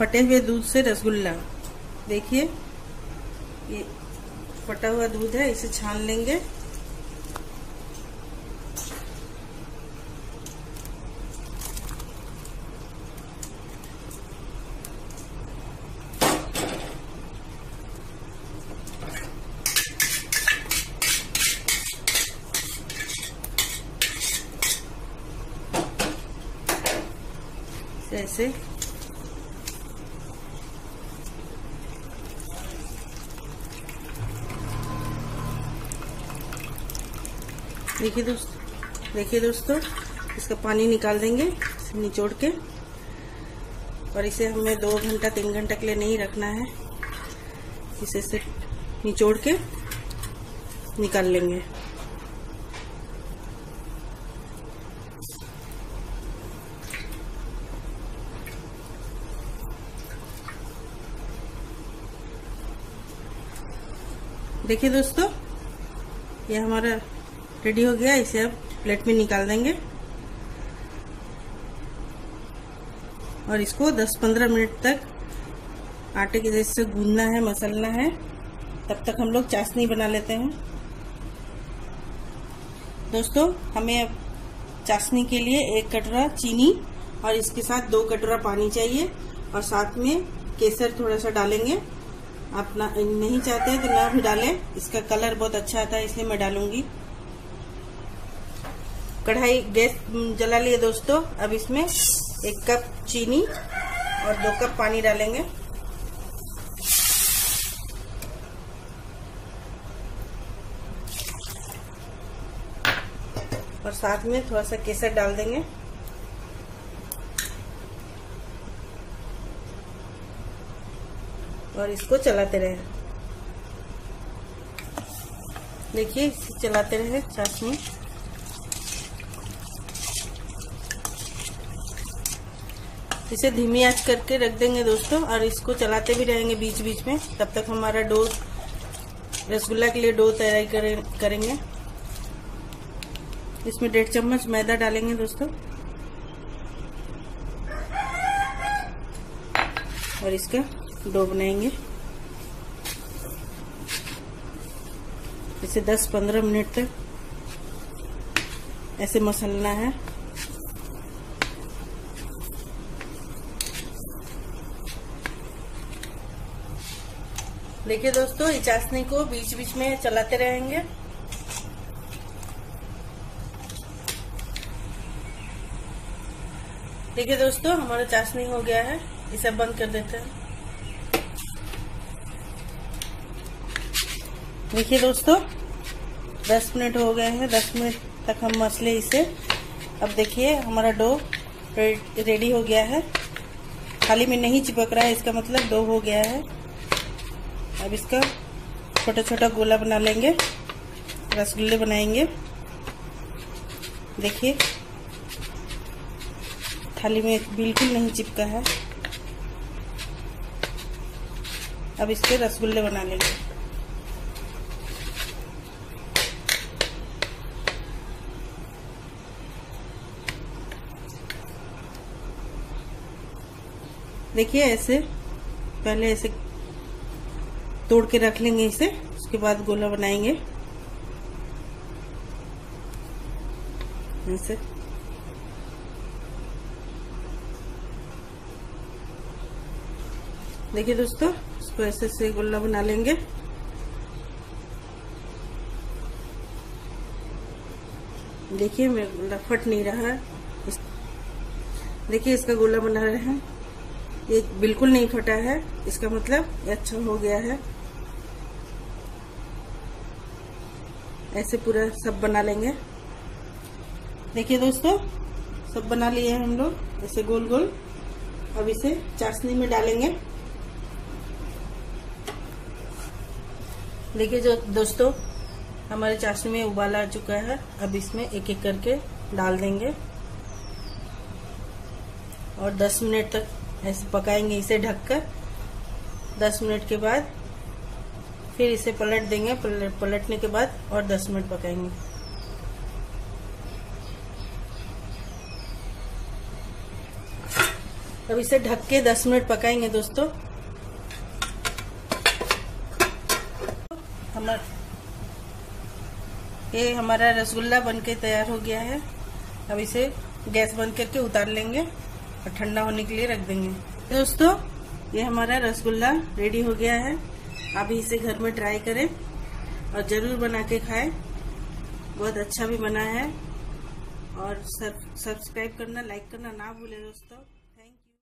फटे हुए दूध से रसगुल्ला। देखिए, ये फटा हुआ दूध है, इसे छान लेंगे। ऐसे देखिए दोस्तों देखिए दोस्तों, इसका पानी निकाल देंगे निचोड़ के। और इसे हमें दो घंटा, तीन घंटा के लिए नहीं रखना है। इसे से निचोड़ के निकाल लेंगे। देखिए दोस्तों, ये हमारा रेडी हो गया? इसे अब प्लेट में निकाल देंगे। और इसको 10-15 मिनट तक आटे के जैसे गूंदना है, मसलना है, तब तक हम लोग चाशनी बना लेते हैं। दोस्तों, हमें अब चाशनी के लिए एक कटोरा चीनी और इसके साथ दो कटोरा पानी चाहिए और साथ में केसर थोड़ा सा डालेंगे। आप ना, नहीं चाहते तो ना भी डालें। इसका कलर बहुत अच्छा आता है, इसलिए मैं डालूँगी। कढ़ाई, गैस जला लिए दोस्तों। अब इसमें एक कप चीनी और दो कप पानी डालेंगे। और साथ में थोड़ा सा केसर डाल देंगे। और इसको चलाते रहे। देखिए, इसे चलाते रहे चाशनी इसे धीमी आँच करके रख देंगे दोस्तों और इसको चलाते भी रहेंगे बीच बीच में। तब तक हमारा डो रसगुल्ला के लिए डो तैयारी करें, करेंगे। इसमें डेढ़ चम्मच मैदा डालेंगे दोस्तों। और इसका डो बनाएँगे। इसे 10-15 मिनट तक ऐसे मसलना है। देखिए दोस्तों इस चाशनी को बीच बीच में चलाते रहेंगे। देखिए दोस्तों, हमारा चाशनी हो गया है, इसे बंद कर देते हैं। देखिए दोस्तों 10 मिनट हो गए हैं 10 मिनट तक हम मसले इसे। अब देखिए, हमारा डो रेडी हो गया है। थाली में नहीं चिपक रहा है, इसका मतलब डो हो गया है। अब इसका छोटा छोटा गोला बना लेंगे। रसगुल्ले बनाएँगे। देखिए। थाली में बिल्कुल नहीं चिपका है। अब इसके रसगुल्ले बना लेंगे। देखिए ऐसे, पहले ऐसे तोड़ के रख लेंगे इसे, उसके बाद गोला बनाएँगे। ऐसे। देखिए दोस्तों, इसको ऐसे से गोला बना लेंगे। देखिए, मेरा गोला फट नहीं रहा है। देखिए, इसका गोला बना रहे हैं। ये बिल्कुल नहीं फटा है। इसका मतलब ये अच्छा हो गया है। ऐसे पूरा सब बना लेंगे। देखिए दोस्तों, सब बना लिए हम लोग, ऐसे गोल गोल। अब इसे चाशनी में डालेंगे। देखिए जो दोस्तों, हमारे चाशनी में उबाल आ चुका है। अब इसमें एक एक करके डाल देंगे। और 10 मिनट तक ऐसे पकाएँगे इसे ढककर। 10 मिनट के बाद फिर इसे पलट देंगे पलटने के बाद और 10 मिनट पकाएँगे। अब इसे ढक के 10 मिनट पकाएँगे दोस्तों। हमारा ये हमारा रसगुल्ला बनके तैयार हो गया है। अब इसे गैस बंद करके उतार लेंगे और ठंडा होने के लिए रख देंगे। दोस्तों, ये हमारा रसगुल्ला रेडी हो गया है। आप इसे घर में ट्राई करें और ज़रूर बना के खाए। बहुत अच्छा भी बना है। और सब्सक्राइब करना लाइक करना ना भूले दोस्तों।